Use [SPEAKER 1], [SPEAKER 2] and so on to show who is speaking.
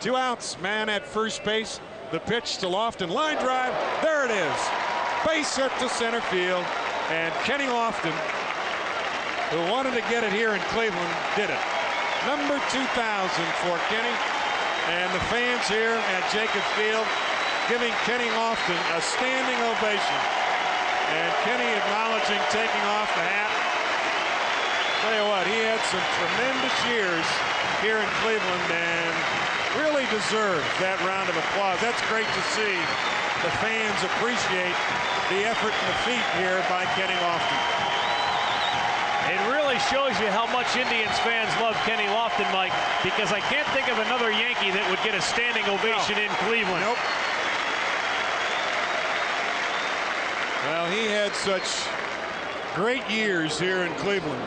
[SPEAKER 1] Two outs, man at first base. The pitch to Lofton, line drive. There it is. Base hit to center field. And Kenny Lofton, who wanted to get it here in Cleveland, did it. Number 2,000 for Kenny. And the fans here at Jacobs Field giving Kenny Lofton a standing ovation. And Kenny acknowledging taking off the hat. Tell you what, he had some tremendous years here in Cleveland and really deserves that round of applause. That's great to see. The fans appreciate the effort and the feat here by Kenny Lofton.
[SPEAKER 2] It really shows you how much Indians fans love Kenny Lofton, Mike, because I can't think of another Yankee that would get a standing ovation no. in Cleveland.
[SPEAKER 1] Nope. Well, he had such great years here in Cleveland.